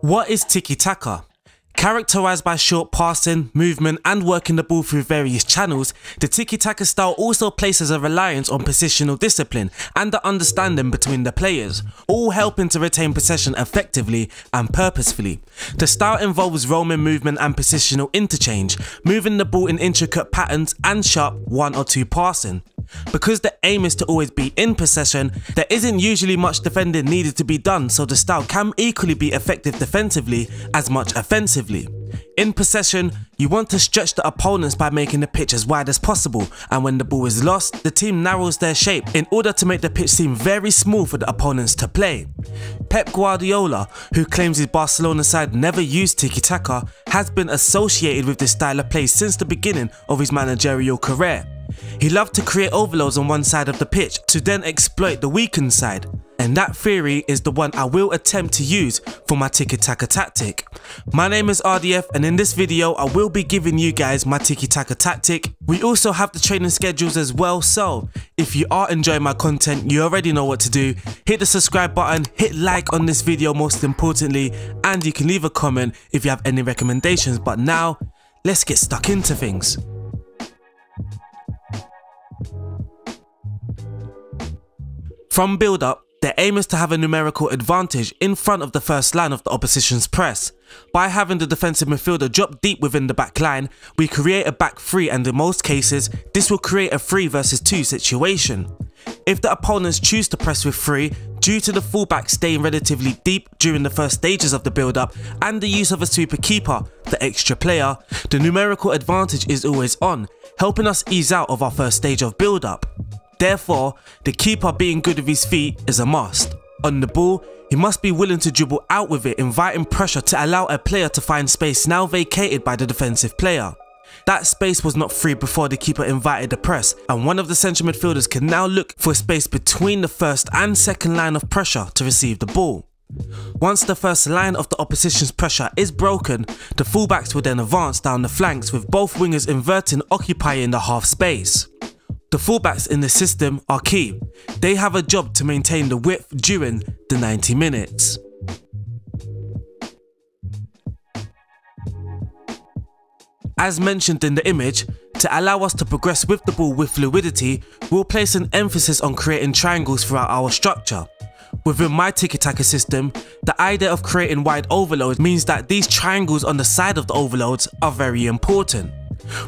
What is tiki taka? Characterized by short passing, movement, and working the ball through various channels, the tiki taka style also places a reliance on positional discipline and the understanding between the players, all helping to retain possession effectively and purposefully. The style involves roaming movement and positional interchange, moving the ball in intricate patterns and sharp one or two passing. Because the aim is to always be in possession, there isn't usually much defending needed to be done so the style can equally be effective defensively as much offensively. In possession, you want to stretch the opponents by making the pitch as wide as possible and when the ball is lost, the team narrows their shape in order to make the pitch seem very small for the opponents to play. Pep Guardiola, who claims his Barcelona side never used tiki-taka, has been associated with this style of play since the beginning of his managerial career. He loved to create overloads on one side of the pitch to then exploit the weakened side. And that theory is the one I will attempt to use for my tiki-taka tactic. My name is RDF and in this video I will be giving you guys my tiki-taka tactic. We also have the training schedules as well so if you are enjoying my content you already know what to do. Hit the subscribe button, hit like on this video most importantly and you can leave a comment if you have any recommendations but now let's get stuck into things. From build up, the aim is to have a numerical advantage in front of the first line of the opposition's press. By having the defensive midfielder drop deep within the back line, we create a back three and in most cases, this will create a 3 versus 2 situation. If the opponents choose to press with 3, due to the fullback staying relatively deep during the first stages of the build-up and the use of a super keeper, the extra player, the numerical advantage is always on, helping us ease out of our first stage of build-up. Therefore, the keeper being good with his feet is a must. On the ball, he must be willing to dribble out with it, inviting pressure to allow a player to find space now vacated by the defensive player. That space was not free before the keeper invited the press, and one of the central midfielders can now look for space between the first and second line of pressure to receive the ball. Once the first line of the opposition's pressure is broken, the fullbacks will then advance down the flanks with both wingers inverting occupying the half space. The fullbacks in the system are key. They have a job to maintain the width during the 90 minutes. As mentioned in the image, to allow us to progress with the ball with fluidity, we'll place an emphasis on creating triangles throughout our structure. Within my tiki-taka system, the idea of creating wide overloads means that these triangles on the side of the overloads are very important.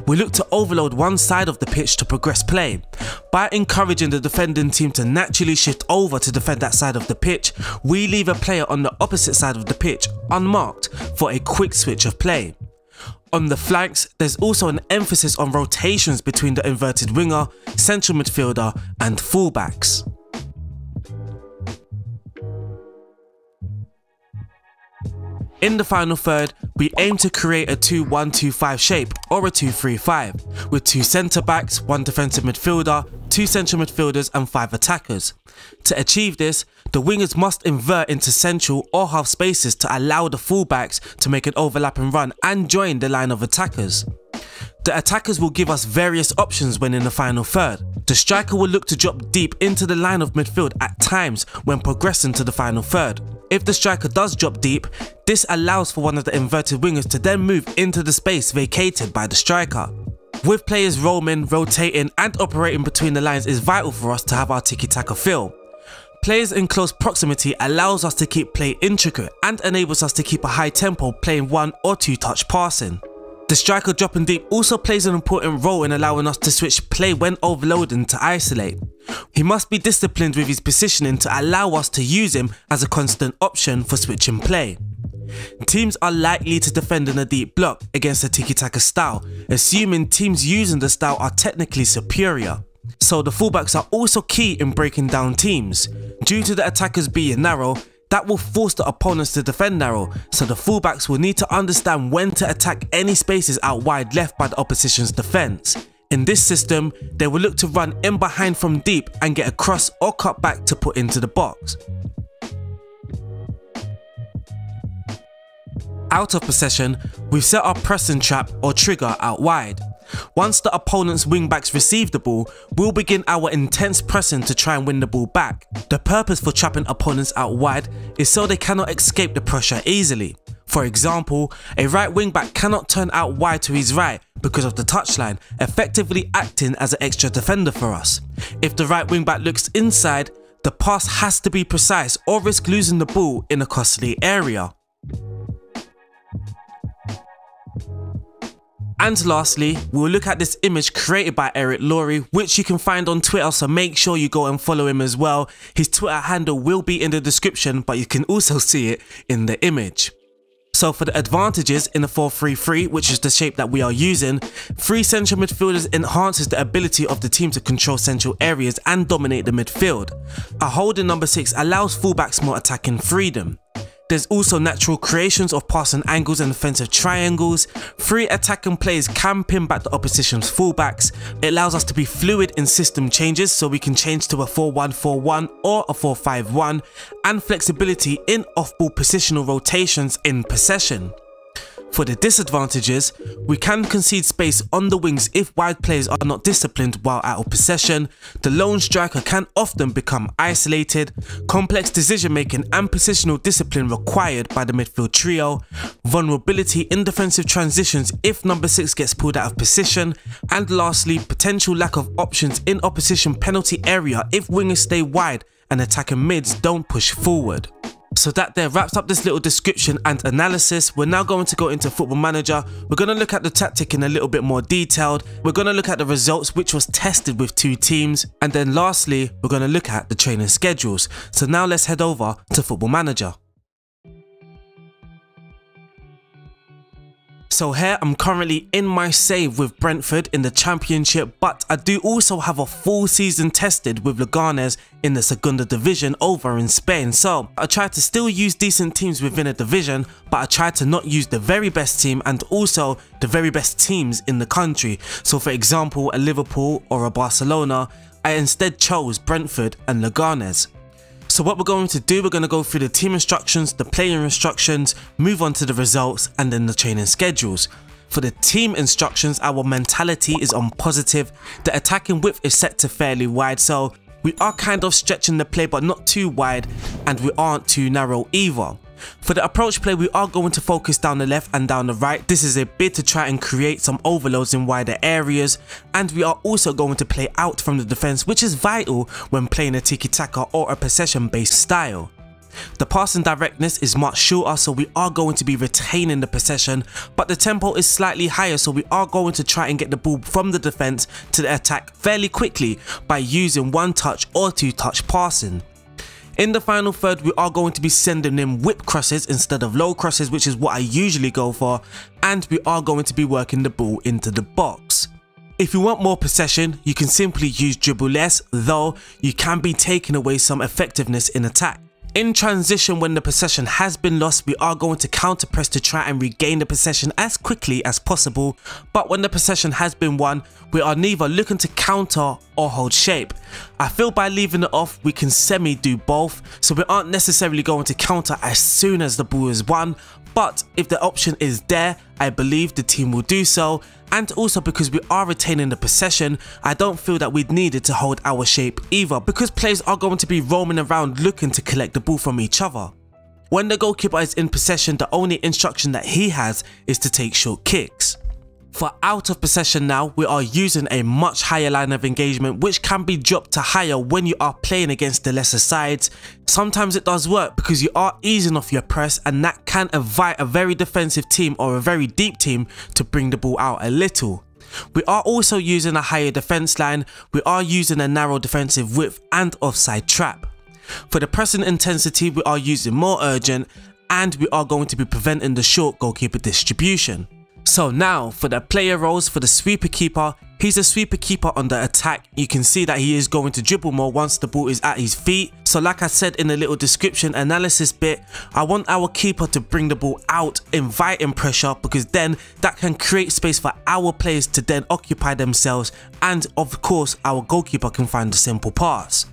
We look to overload one side of the pitch to progress play. By encouraging the defending team to naturally shift over to defend that side of the pitch, we leave a player on the opposite side of the pitch unmarked for a quick switch of play. On the flanks, there's also an emphasis on rotations between the inverted winger, central midfielder and fullbacks. In the final third, we aim to create a 2-1-2-5 shape or a 2-3-5 with two centre backs, one defensive midfielder, two central midfielders and five attackers. To achieve this, the wingers must invert into central or half spaces to allow the fullbacks to make an overlapping run and join the line of attackers. The attackers will give us various options when in the final third. The striker will look to drop deep into the line of midfield at times when progressing to the final third. If the striker does drop deep, this allows for one of the inverted wingers to then move into the space vacated by the striker. With players roaming, rotating and operating between the lines is vital for us to have our tiki-taka feel. Players in close proximity allows us to keep play intricate and enables us to keep a high tempo playing one or two touch passing. The striker dropping deep also plays an important role in allowing us to switch play when overloading to isolate. He must be disciplined with his positioning to allow us to use him as a constant option for switching play. Teams are likely to defend in a deep block against the tiki-taka style, assuming teams using the style are technically superior. So the fullbacks are also key in breaking down teams. Due to the attackers being narrow, that will force the opponents to defend narrow, so the fullbacks will need to understand when to attack any spaces out wide left by the opposition's defence. In this system, they will look to run in behind from deep and get a cross or cut back to put into the box. Out of possession, we've set our pressing trap or trigger out wide. Once the opponent's wingbacks receive the ball, we'll begin our intense pressing to try and win the ball back. The purpose for trapping opponents out wide is so they cannot escape the pressure easily. For example, a right wingback cannot turn out wide to his right because of the touchline, effectively acting as an extra defender for us. If the right wingback looks inside, the pass has to be precise or risk losing the ball in a costly area. And lastly, we'll look at this image created by Eric Laurie, which you can find on Twitter, so make sure you go and follow him as well. His Twitter handle will be in the description, but you can also see it in the image. So for the advantages in the 4-3-3, which is the shape that we are using, three central midfielders enhances the ability of the team to control central areas and dominate the midfield. A holding number 6 allows fullbacks more attacking freedom. There's also natural creations of passing angles and offensive triangles. Free attacking players can pin back the opposition's fullbacks. It allows us to be fluid in system changes so we can change to a 4-1-4-1 or a 4-5-1 and flexibility in off-ball positional rotations in possession. For the disadvantages, we can concede space on the wings if wide players are not disciplined while out of possession, the lone striker can often become isolated, complex decision making and positional discipline required by the midfield trio, vulnerability in defensive transitions if number 6 gets pulled out of position, and lastly potential lack of options in opposition penalty area if wingers stay wide and attacking mids don't push forward. So that there wraps up this little description and analysis. We're now going to go into Football Manager. We're going to look at the tactic in a little bit more detailed. We're going to look at the results which was tested with two teams. And then lastly, we're going to look at the training schedules. So now let's head over to Football Manager. So here I'm currently in my save with Brentford in the championship but I do also have a full season tested with Leganes in the Segunda division over in Spain so I try to still use decent teams within a division but I try to not use the very best team and also the very best teams in the country so for example a Liverpool or a Barcelona I instead chose Brentford and Leganes. So what we're going to do, we're going to go through the team instructions, the player instructions, move on to the results and then the training schedules. For the team instructions, our mentality is on positive, the attacking width is set to fairly wide so we are kind of stretching the play but not too wide and we aren't too narrow either. For the approach play, we are going to focus down the left and down the right. This is a bid to try and create some overloads in wider areas. And we are also going to play out from the defense, which is vital when playing a tiki-taka or a possession based style. The passing directness is much shorter so we are going to be retaining the possession but the tempo is slightly higher so we are going to try and get the ball from the defence to the attack fairly quickly by using one touch or two touch passing. In the final third, we are going to be sending in whip crosses instead of low crosses, which is what I usually go for, and we are going to be working the ball into the box. If you want more possession, you can simply use dribble less, though you can be taking away some effectiveness in attack. In transition when the possession has been lost we are going to counter press to try and regain the possession as quickly as possible but when the possession has been won we are neither looking to counter or hold shape. I feel by leaving it off we can semi do both so we aren't necessarily going to counter as soon as the ball is won but if the option is there I believe the team will do so and also because we are retaining the possession, I don't feel that we'd needed to hold our shape either because players are going to be roaming around looking to collect the ball from each other. When the goalkeeper is in possession, the only instruction that he has is to take short kicks. For out of possession now, we are using a much higher line of engagement which can be dropped to higher when you are playing against the lesser sides. Sometimes it does work because you are easing off your press and that can invite a very defensive team or a very deep team to bring the ball out a little. We are also using a higher defence line, we are using a narrow defensive width and offside trap. For the pressing intensity we are using more urgent and we are going to be preventing the short goalkeeper distribution. So now for the player roles for the sweeper keeper, he's a sweeper keeper on the attack. You can see that he is going to dribble more once the ball is at his feet. So like I said in the little description analysis bit, I want our keeper to bring the ball out, inviting pressure because then that can create space for our players to then occupy themselves and of course our goalkeeper can find a simple pass.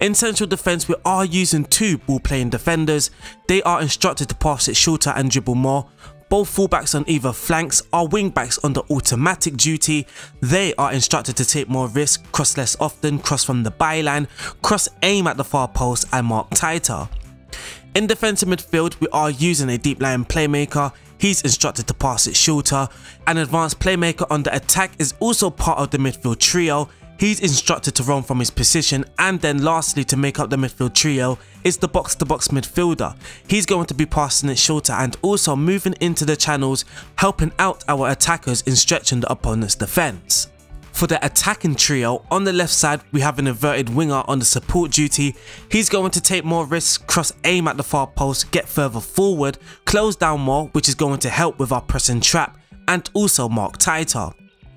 In central defence we are using two ball playing defenders, they are instructed to pass it shorter and dribble more both fullbacks on either flanks are wingbacks under automatic duty. They are instructed to take more risk, cross less often, cross from the byline, cross aim at the far post and mark tighter. In defensive midfield, we are using a deep lying playmaker. He's instructed to pass it shorter. An advanced playmaker under attack is also part of the midfield trio. He's instructed to roam from his position and then lastly to make up the midfield trio is the box to box midfielder. He's going to be passing it shorter and also moving into the channels helping out our attackers in stretching the opponent's defence. For the attacking trio, on the left side we have an inverted winger on the support duty. He's going to take more risks, cross aim at the far post, get further forward, close down more which is going to help with our pressing trap and also mark tighter.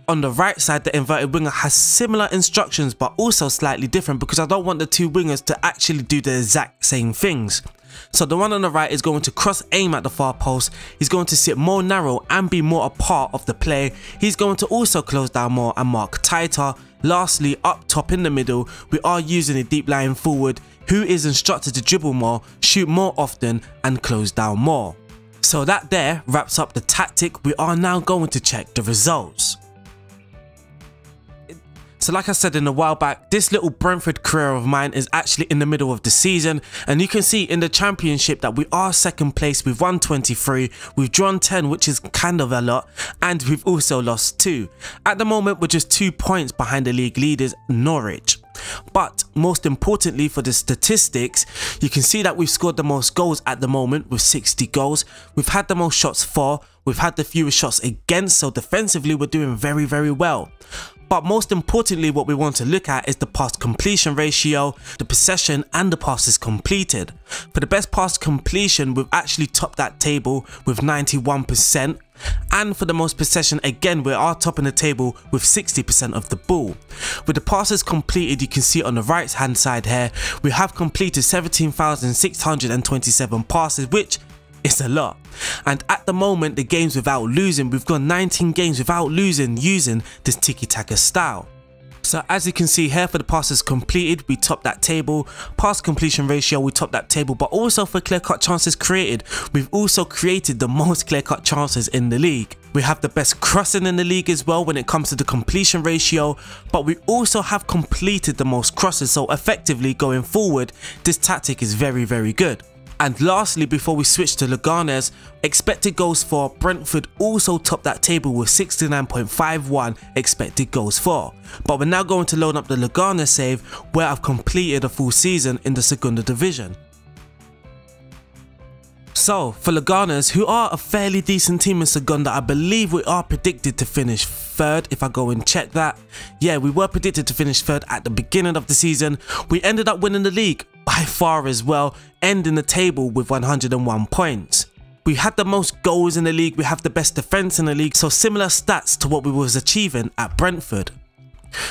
On the right side, the inverted winger has similar instructions but also slightly different because I don't want the two wingers to actually do the exact same things. So the one on the right is going to cross aim at the far post, he's going to sit more narrow and be more a part of the play, he's going to also close down more and mark tighter. Lastly, up top in the middle, we are using a deep lying forward who is instructed to dribble more, shoot more often and close down more. So that there wraps up the tactic, we are now going to check the results. So like I said in a while back, this little Brentford career of mine is actually in the middle of the season and you can see in the championship that we are second place with 123, we've drawn 10 which is kind of a lot and we've also lost 2. At the moment we're just 2 points behind the league leaders Norwich. But most importantly for the statistics, you can see that we've scored the most goals at the moment with 60 goals. We've had the most shots for, we've had the fewest shots against, so defensively we're doing very, very well. But most importantly, what we want to look at is the pass completion ratio, the possession and the passes completed. For the best pass completion, we've actually topped that table with 91%. And for the most possession, again, we are topping the table with 60% of the ball. With the passes completed, you can see on the right hand side here, we have completed 17,627 passes, which it's a lot. And at the moment, the games without losing, we've got 19 games without losing using this tiki-taka style. So as you can see here for the passes completed, we top that table. Pass completion ratio, we top that table. But also for clear-cut chances created, we've also created the most clear-cut chances in the league. We have the best crossing in the league as well when it comes to the completion ratio, but we also have completed the most crosses. So effectively going forward, this tactic is very, very good. And lastly, before we switch to Leganes, expected goals for Brentford also topped that table with 69.51 expected goals for. But we're now going to load up the Leganes save where I've completed a full season in the Segunda Division. So, for Leganes, who are a fairly decent team in Segunda, I believe we are predicted to finish third if I go and check that. Yeah, we were predicted to finish third at the beginning of the season. We ended up winning the league by far as well, ending the table with 101 points. We had the most goals in the league, we have the best defence in the league, so similar stats to what we was achieving at Brentford.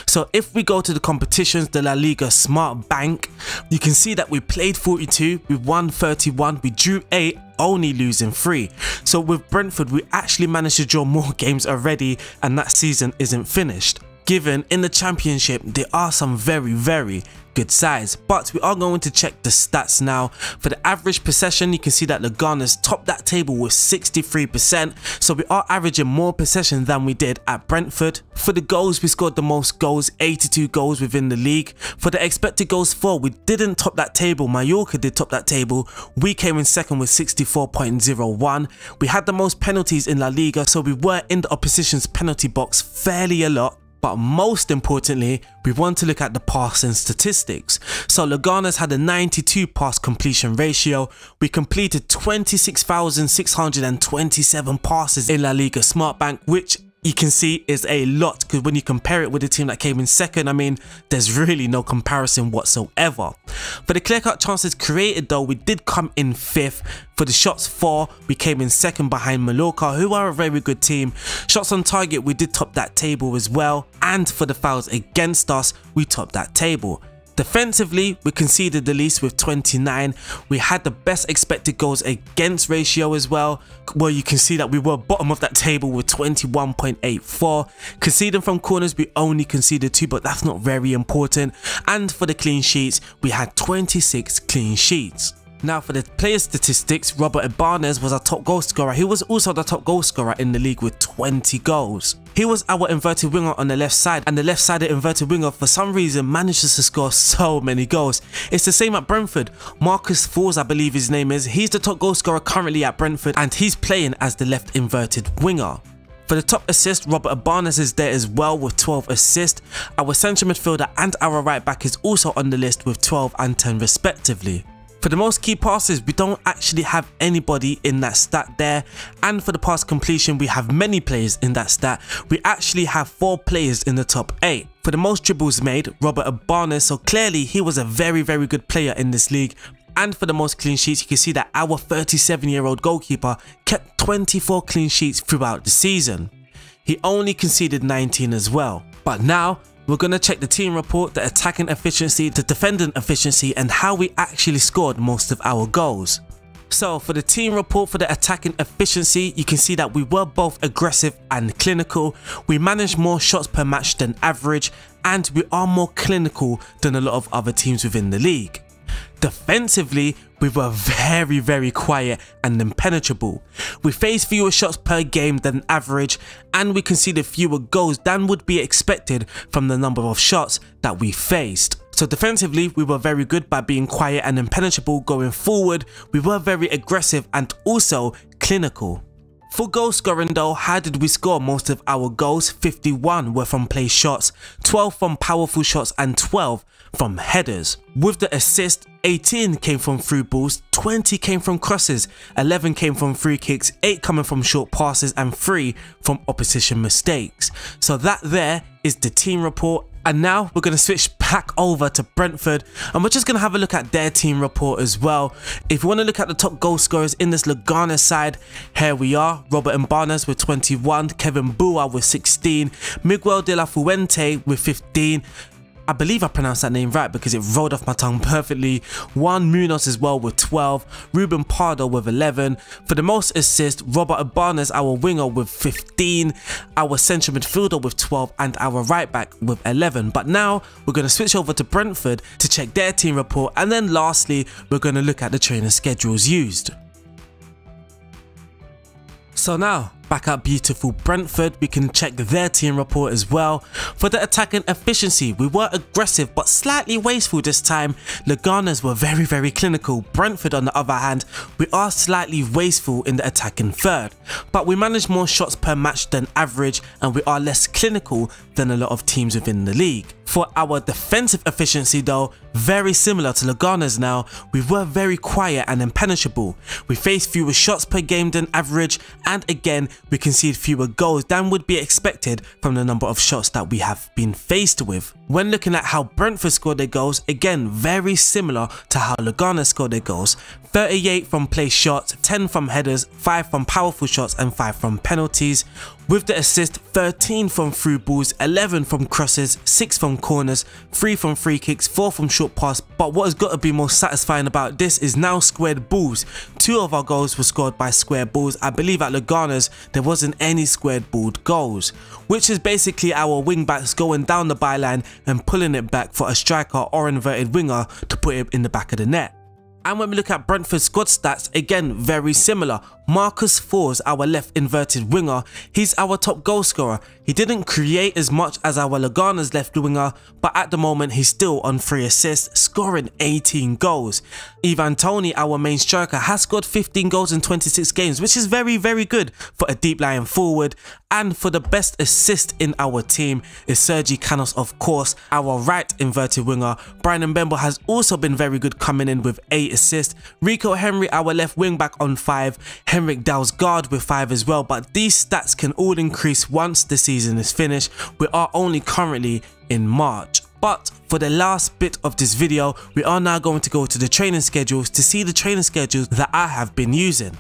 So if we go to the competitions, the La Liga Smart Bank, you can see that we played 42, we won 31, we drew 8, only losing 3. So with Brentford, we actually managed to draw more games already and that season isn't finished. Given in the championship, there are some very, very good size. But we are going to check the stats now. For the average possession, you can see that Leganes topped that table with 63%. So we are averaging more possession than we did at Brentford. For the goals, we scored the most goals, 82 goals within the league. For the expected goals for, we didn't top that table. Mallorca did top that table. We came in second with 64.01. We had the most penalties in La Liga, so we were in the opposition's penalty box fairly a lot. But most importantly, we want to look at the passing statistics. So Leganes had a 92 pass completion ratio. We completed 26,627 passes in La Liga Smart Bank, which you can see is a lot because when you compare it with the team that came in second, I mean, there's really no comparison whatsoever. For the clear-cut chances created though, we did come in fifth. For the shots for, we came in second behind Mallorca, who are a very good team. Shots on target, we did top that table as well. And for the fouls against us, we topped that table. Defensively, we conceded the least with 29. We had the best expected goals against ratio as well, where you can see that we were bottom of that table with 21.84. Conceding from corners, we only conceded 2, but that's not very important. And for the clean sheets, we had 26 clean sheets. Now for the player statistics, Robert Ibanez was our top goal scorer. He was also the top goal scorer in the league with 20 goals. He was our inverted winger on the left side and the left sided inverted winger for some reason manages to score so many goals. It's the same at Brentford. Marcus Forss I believe his name is. He's the top goal scorer currently at Brentford and he's playing as the left inverted winger. For the top assist, Robert Ibanez is there as well with 12 assists. Our central midfielder and our right back is also on the list with 12 and 10 respectively. For the most key passes, we don't actually have anybody in that stat there. And for the pass completion, we have many players in that stat. We actually have four players in the top eight. For the most dribbles made, Robert Ibanez, so clearly he was a very, very good player in this league. And for the most clean sheets, you can see that our 37 year old goalkeeper kept 24 clean sheets throughout the season. He only conceded 19 as well. But now, we're going to check the team report, the attacking efficiency, the defending efficiency and how we actually scored most of our goals. So for the team report for the attacking efficiency, you can see that we were both aggressive and clinical. We managed more shots per match than average and we are more clinical than a lot of other teams within the league. Defensively, we were very, very quiet and impenetrable. We faced fewer shots per game than average, and we conceded fewer goals than would be expected from the number of shots that we faced. So defensively, we were very good by being quiet and impenetrable going forward. We were very aggressive and also clinical. For goal scoring though, how did we score most of our goals? 51 were from play shots, 12 from powerful shots and 12 from headers. With the assist, 18 came from through balls, 20 came from crosses, 11 came from free kicks, 8 coming from short passes and 3 from opposition mistakes. So that there is the team report and now we're going to switch back over to Brentford and we're just going to have a look at their team report as well. If you want to look at the top goal scorers in this Leganes side, here we are. Robert Ibanez with 21, Kevin Bua with 16, Miguel de la Fuente with 15, I believe I pronounced that name right because it rolled off my tongue perfectly. Juan Munoz as well with 12, Ruben Pardo with 11. For the most assists, Robert Ibanez, our winger with 15, our central midfielder with 12 and our right back with 11. But now we're going to switch over to Brentford to check their team report and then lastly we're going to look at the training schedules used. So now, back at beautiful Brentford, we can check their team report as well. For the attacking efficiency, we were aggressive but slightly wasteful this time. Leganes were very very clinical. Brentford on the other hand, we are slightly wasteful in the attacking third. But we manage more shots per match than average and we are less clinical than a lot of teams within the league. For our defensive efficiency though, very similar to Leganes now, we were very quiet and impenetrable. We faced fewer shots per game than average and again we concede fewer goals than would be expected from the number of shots that we have been faced with. When looking at how Brentford scored their goals, again very similar to how Leganes scored their goals. 38 from play shots, 10 from headers, 5 from powerful shots and 5 from penalties. With the assist, 13 from through balls, 11 from crosses, 6 from corners, 3 from free kicks, 4 from short pass. But what has got to be most satisfying about this is now squared balls. Two of our goals were scored by square balls. I believe at Leganes there wasn't any squared balled goals, which is basically our wing backs going down the byline and pulling it back for a striker or inverted winger to put it in the back of the net. And when we look at Brentford's squad stats, again very similar. Marcus Forss, our left inverted winger, he's our top goal scorer. He didn't create as much as our Leganes left winger, but at the moment he's still on 3 assists, scoring 18 goals. Ivan Toney, our main striker, has scored 15 goals in 26 games, which is very, very good for a deep lying forward. And for the best assist in our team is Sergi Canos, of course, our right inverted winger. Bryan Mbeumo has also been very good coming in with 8 assists. Rico Henry, our left wing back on 5. Henrik Dalsgaard with 5 as well, but these stats can all increase once the season is finished. We are only currently in March. But for the last bit of this video, we are now going to go to the training schedules to see the training schedules that I have been using.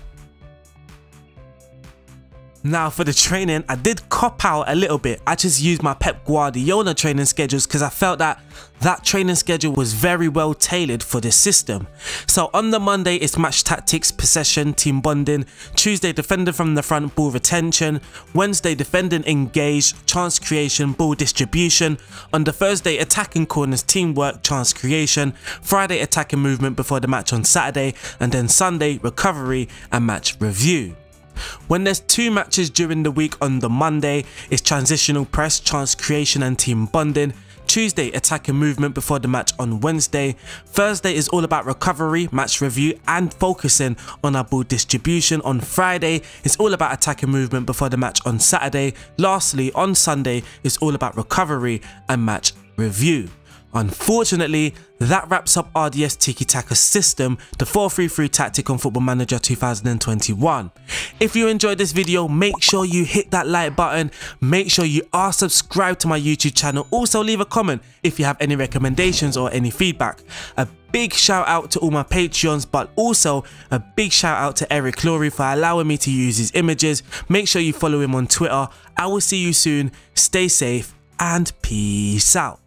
Now for the training, I did cop out a little bit. I just used my Pep Guardiola training schedules because I felt that that training schedule was very well tailored for this system. So on the Monday it's match tactics, possession, team bonding, Tuesday defending from the front, ball retention, Wednesday defending engaged, chance creation, ball distribution, on the Thursday attacking corners, teamwork, chance creation, Friday attacking movement before the match on Saturday, and then Sunday recovery and match review. When there's two matches during the week on the Monday, it's transitional press, chance creation and team bonding. Tuesday, attack and movement before the match on Wednesday. Thursday is all about recovery, match review and focusing on our ball distribution. On Friday, it's all about attack and movement before the match on Saturday. Lastly, on Sunday, it's all about recovery and match review. Unfortunately, that wraps up RDF's Tiki Taka system, the 4-3-3 tactic on Football Manager 2021. If you enjoyed this video, make sure you hit that like button, make sure you are subscribed to my YouTube channel, also leave a comment if you have any recommendations or any feedback. A big shout out to all my Patreons, but also a big shout out to Eric Laurie for allowing me to use his images. Make sure you follow him on Twitter. I will see you soon, stay safe, and peace out.